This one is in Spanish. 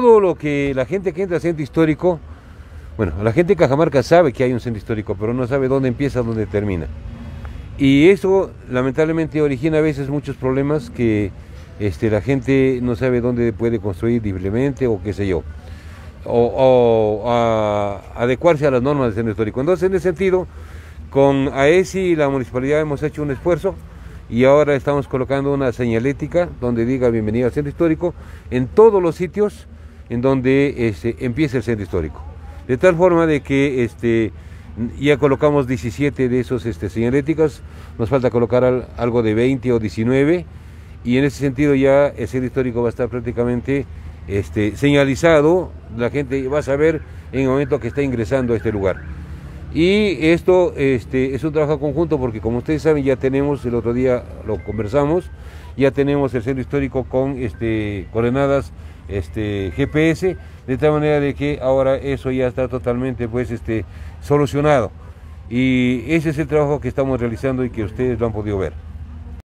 Todo lo que la gente que entra al centro histórico, bueno, la gente de Cajamarca sabe que hay un centro histórico, pero no sabe dónde empieza, dónde termina. Y eso lamentablemente origina a veces muchos problemas que este, la gente no sabe dónde puede construir libremente o qué sé yo, o, adecuarse a las normas del centro histórico. Entonces, en ese sentido, con AESI y la municipalidad hemos hecho un esfuerzo y ahora estamos colocando una señalética donde diga bienvenido al centro histórico en todos los sitios en donde este, empieza el centro histórico. De tal forma de que este, ya colocamos 17 de esos este, señaléticas, nos falta colocar algo de 20 o 19 y en ese sentido ya el centro histórico va a estar prácticamente este, señalizado, la gente va a saber en el momento que está ingresando a este lugar. Y esto este, es un trabajo conjunto porque como ustedes saben ya tenemos, el otro día lo conversamos, ya tenemos el centro histórico con este, coordenadas este, GPS, de tal manera de que ahora eso ya está totalmente pues, este, solucionado. Y ese es el trabajo que estamos realizando y que ustedes lo han podido ver.